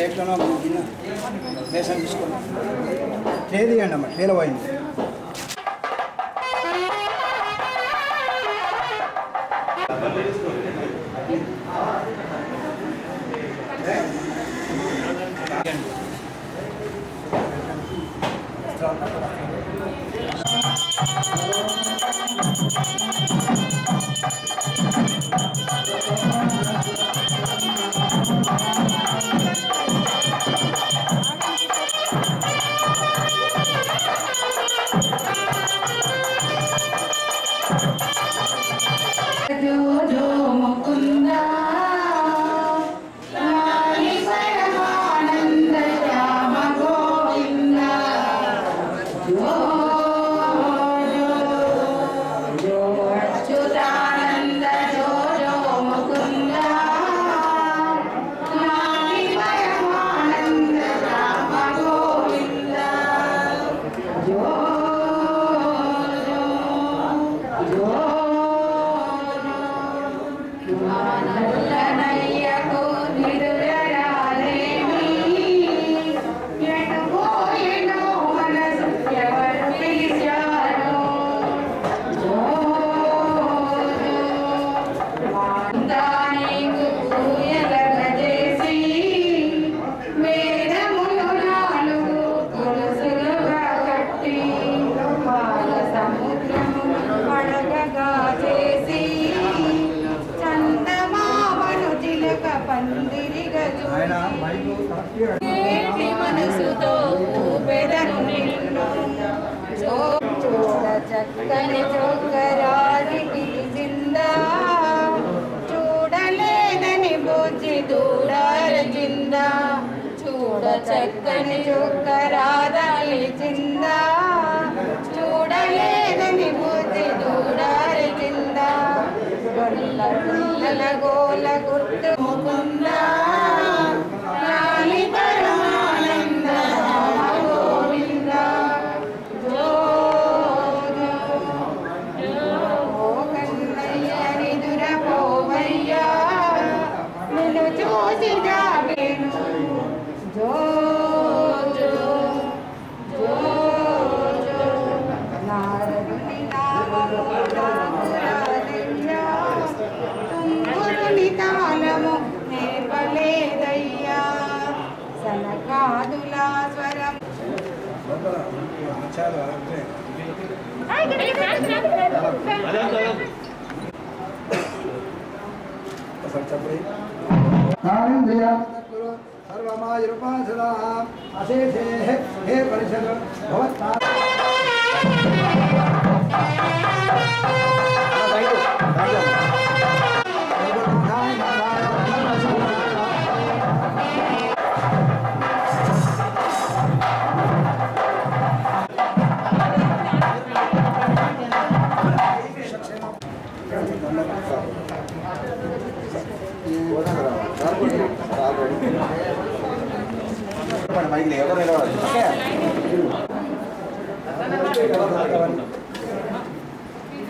ప్లేట్లోనో గిన్నె బేసన్ తీసుకోండి ట్రే తీయండి అమ్మ ట్రేలో పోయింది. మనసుతో పెదను నిన్ను చక్కని చొక్కరానికి జిందా చూడలేదని బుజ్జి దూడాల జిందా చూడ చక్కని చొక్కరాదాలి జిందా చూడలేదని బుజ్జి దూడాల జిందా గొల్ల గోల గుర్తు చాలా అంటే ఒకసారి చెప్పండి సర్వమాయుర్పాసదా అశేషే హే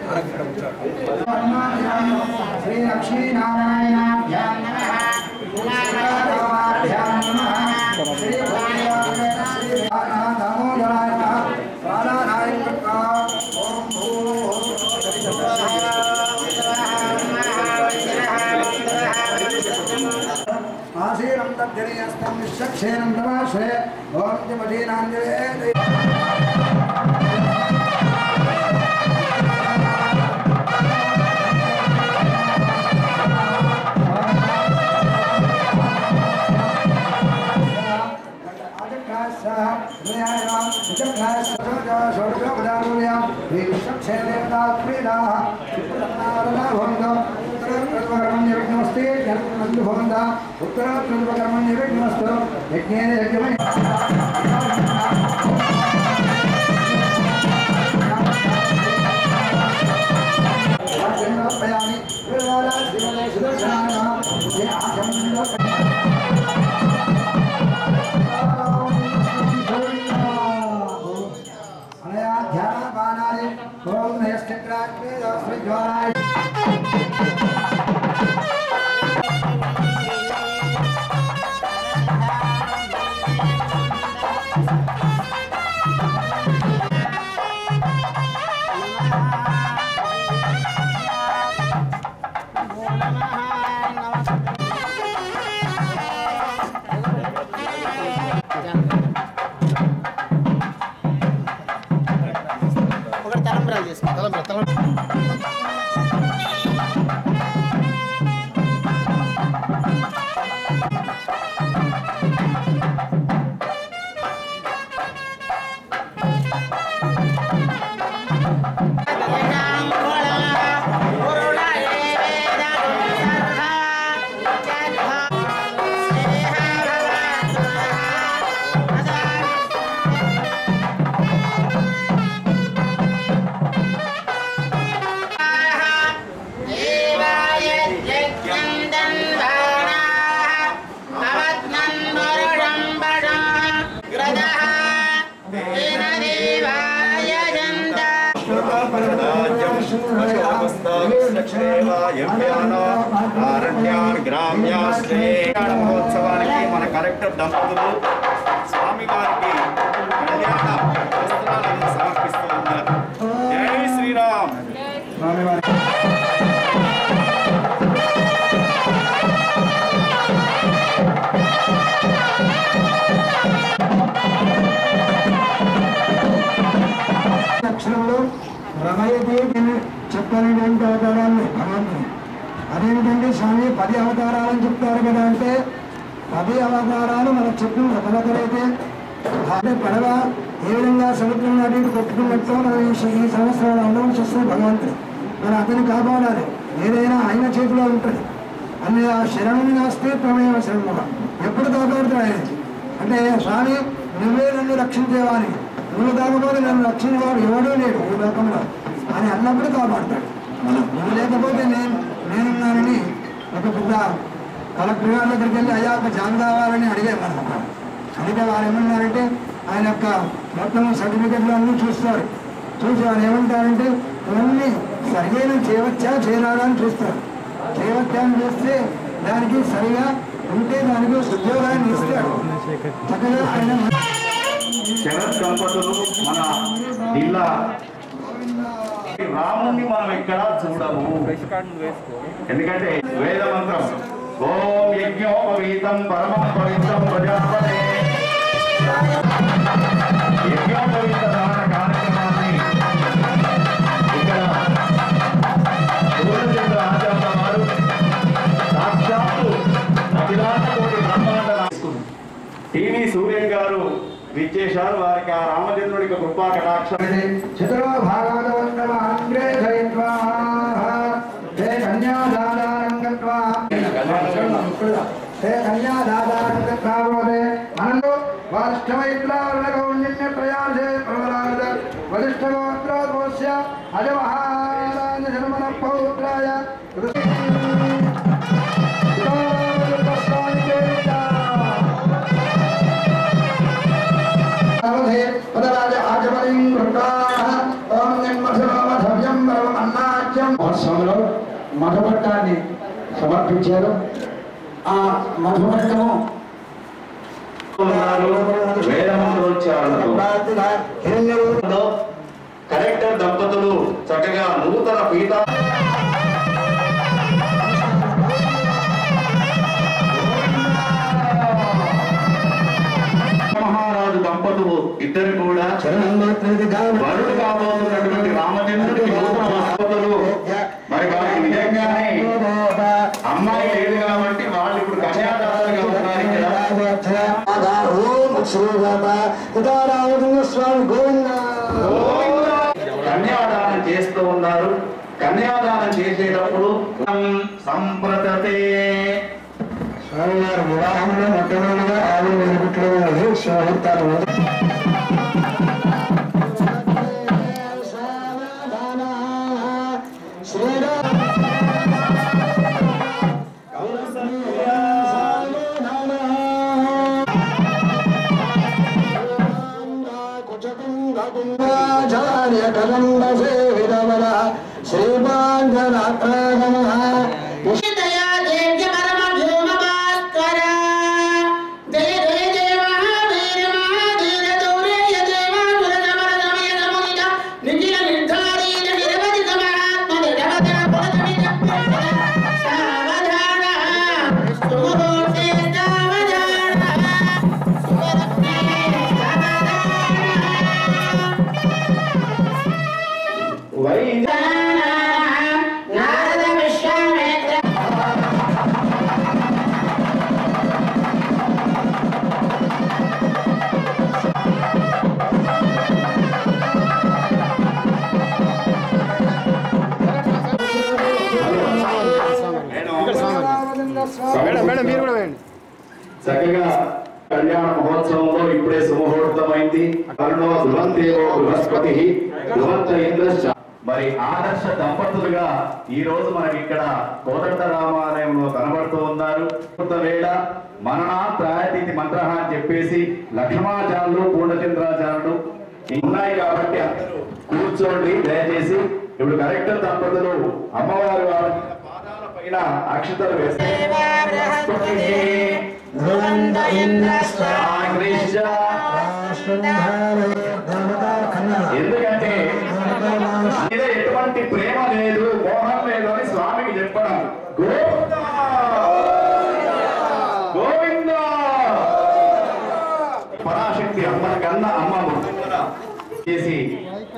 పరిషద్ భవత్తా శ్రీ లక్ష్మీనారాయణ स्तम निश्चक्षेणं नमाशय भवन्त्यमधीनाञ्जले ोर्गवदानुयां विश्वक्षेदेवता क्रीडाः भवन्तम् नमस्ते धर्मनंद भवंता उत्तराखंड Namo Namaha. దంపతులు స్వామి వారికి కళ్యాణ వస్త్రాలను సమర్పిస్తూ ఉన్నారు జై శ్రీరామ్ స్వామివారి అక్షరంలో రమయతి అని చెప్పినటువంటి అవతారాన్ని భగవంతుని అదేమిటంటే స్వామి పది అవతారాలని చెప్తారు కదా అంటే అవతారాలు మనకు చెప్పిన ఒకరికరైతే అదే పడవ ఏ విధంగా సముద్రం అటు కొట్టుకున్నట్టు మనం ఈ సంవత్సరాలు అనుభవం చేస్తుంది భగవంతుడు. మరి అతన్ని కాపాడాలి. ఏదైనా ఆయన చేతిలో ఉంటుంది. అన్ని ఆ శరణం నాస్తే ప్రమేయ శరణమ ఎప్పుడు కాపాడుతాడు ఆయన? అంటే స్వామి నువ్వే నన్ను రక్షించేవాని నువ్వు కాకపోతే నన్ను రక్షించేవాడు ఎవడూ లేడు ఈ లోకంలో. అని అన్నప్పుడు కాపాడుతాడు. నువ్వు లేకపోతే నేను నేనున్నానని ఒక పెద్ద కలెక్టర్ గారి దగ్గరికి వెళ్ళి అయ్యా ఒక జాబ్ కావాలని అడిగారు మనం అందుకే వారు ఏమన్నారంటే ఆయన యొక్క మొత్తం సర్టిఫికెట్లు అన్నీ చూస్తారు. చూసి వారు ఏమంటారంటే ఇవన్నీ సరిగైన చేయవచ్చా చేయరాదా అని చూస్తారు. చేయవచ్చా అని చూస్తే దానికి సరిగా ఉంటే దానికి ఉద్యోగాన్ని ఇస్తాడు చక్కగా ఆయన శరత్ దంపతులు మన జిల్లా రాముణ్ణి మనం ఎక్కడా చూడము. ఎందుకంటే వేద మంత్రం ఓం యజ్ఞోపవీతం పరమం పవిత్రం ప్రజాపతి. యజ్ఞోపవీత దాన కార్యక్రమాన్ని ఇక్కడ పూర్ణచంద్ర ఆచార్య వారు సాక్షాత్తు అఖిలాండ బ్రహ్మాండ టీవీ సూర్యన్ గారు విచ్చేశారు. వారికి ఆ రామచంద్రుడికి కృపా కృతాః ఓం నిర్మధురమధవ్యం పరమం అన్నాచ్యం మహోత్సవంలో మధుపట్టాన్ని సమర్పించారు ఆ మధుపట్టము ఉన్నారు కలెక్టర్ దంపతులు చక్కగా నూతన పీఠ మహారాజు దంపతులు ఇద్దరు కూడా వరుడు కాబోతున్నటువంటి రామచంద్రుడికి నూతన వస్తువులు మరి వారికి నిజంగానే అమ్మాయి స్వామి గోవింద. కన్యాదానం చేస్తూ ఉన్నారు. కన్యాదానం చేసేటప్పుడు సంప్రదతే వివాహంలో మొట్టమొదటిగా ఆవిడ వెలుగుట్లో ఉన్నది कदम्ब सेवितमल ఇంద్రశ్చ మరి ఆదర్శ దంపతులుగా ఈ రోజు మనకి ఇక్కడ కోదండ రామాలయంలో కనబడుతూ ఉన్నారు. వేళ మననా ప్రాయతిథి మంత్ర అని చెప్పేసి లక్ష్మాచారులు పూర్ణచంద్రాచారులు ఉన్నాయి కాబట్టి అందరూ కూర్చోండి దయచేసి. ఇప్పుడు కరెక్టర్ దంపతులు అమ్మవారి వారి పాదాల పైన అక్షతలు వేస్తే ధ్రువంత ఇంద్రశ్చ ఎందుకంటే మీద ఎటువంటి ప్రేమ లేదు మోహం లేదు అని స్వామికి చెప్పడం. గోవింద! గోవింద! పరాశక్తి అమ్మ కన్నా అమ్మము చేసి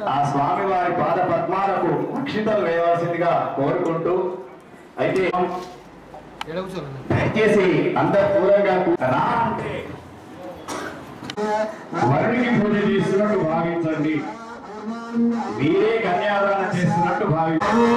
ఆ స్వామి వారి పాద పద్మాలకు అక్షితలు వేయవలసిందిగా కోరుకుంటూ అయితే దయచేసి అందరు దూరంగా రా అంటే వరుడికి పూజ చేస్తున్నట్టు భావించండి. మీరే కన్యాదానం చేస్తున్నట్టు భావించండి.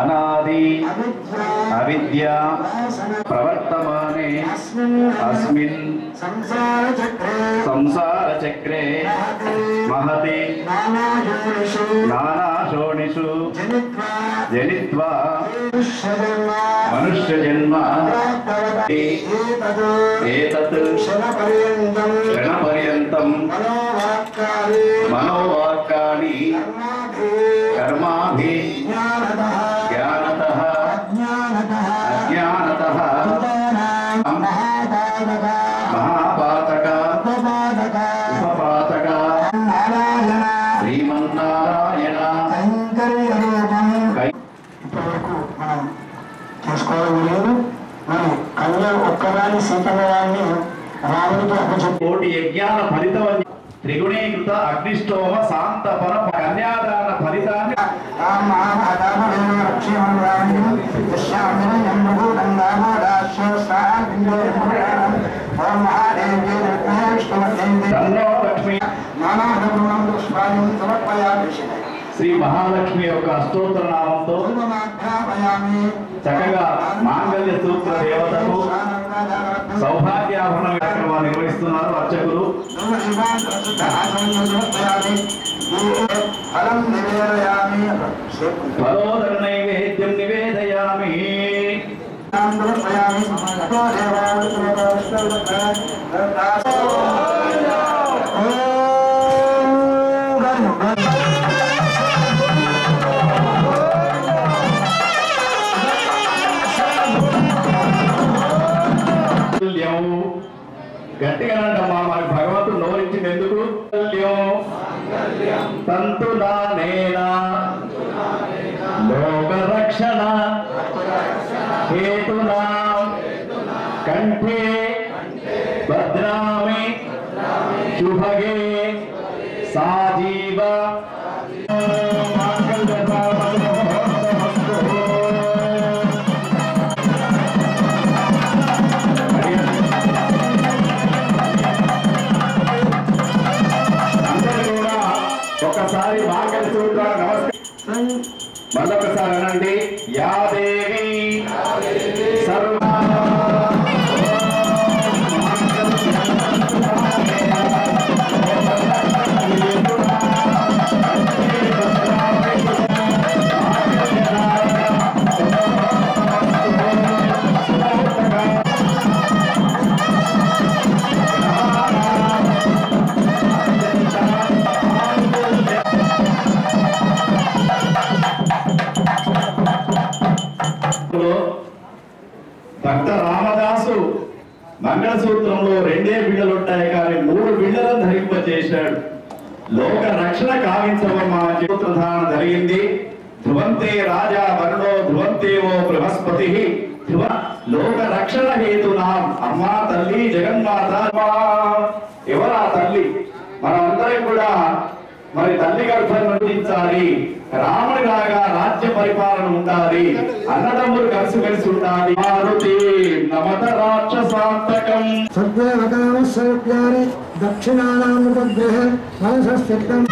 అనాది అవిద్య ప్రవర్తమానే అస్మిన్ సంసార చక్రే సంసార చక్రే మహతి నానాశోణిషు జనిత్వా జనిత్వా విశ్వజన్మ మనుష్య జన్మ ఏతదు ఏతత్ క్షణపర్యంతం మనోవాక్కాని కర్మాభి కోటి యజ్ఞాల ఫలితం అని. త్రిగుణీకృత అగ్నిష్టోమ శాంతపర కన్యాదాన ఫలితాన్ని. శ్రీ మహాలక్ష్మి యొక్క అష్టోత్తర నామంతో చక్కగా మాంగళ్య సూత్ర దేవతకు సౌభాగ్యాభరణ కార్యక్రమాలు నిర్వహిస్తున్నారు అర్చకులు ఫలం నివేదయామి గట్టిగానంటమ్మా మనకు భగవంతుడు నోరించింది ఎందుకు? తంతు నేనా? లోక రక్షణ హేతునా? కంఠే. నమస్కారం. మళ్ళొకసారి అనండి. యాదేవి. భక్త రామదాసు మంగళసూత్రంలో రెండే బిడ్డలుంటాయి కానీ మూడు బిడ్డలను ధరింపజేశాడు. లోక రక్షణ కావించవమ్మా సూత్రధారణ జరిగింది. ధ్రువంతే రాజా వరుణో ధ్రువంతేవో బృహస్పతి. ధ్రువ లోక రక్షణ హేతునాం. అమ్మా తల్లి జగన్మాత ఎవరా తల్లి? మనమందరం కూడా మరి తల్లి గర్భం నటించాలి రాముడి లాగా రాజ్య పరిపాలన ఉండాలి. అన్నదమ్ములు కలిసి కలిసి ఉండాలి. మారుతి నమత రాక్షసాంతకం. సద్దేవకామస్య విద్యాని దక్షిణానామృతగృహ మనసస్థితం.